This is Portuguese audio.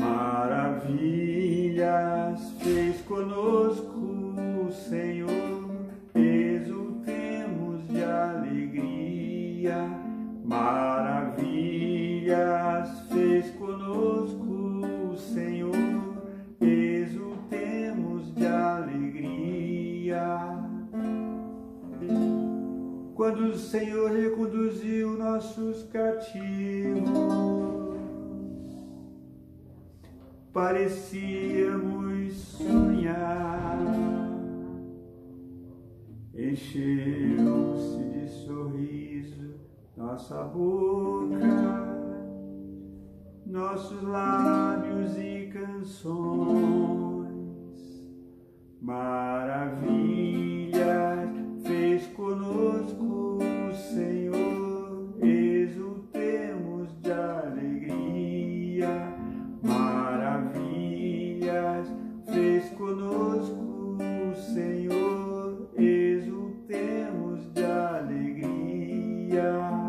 Maravilhas fez conosco o Senhor, exultemos de alegria. Maravilhas fez conosco o Senhor, exultemos de alegria. Quando o Senhor reconduziu nossos cativos, parecíamos sonhar. Encheu-se de sorriso nossa boca, nossos lábios e canções. Hallelujah.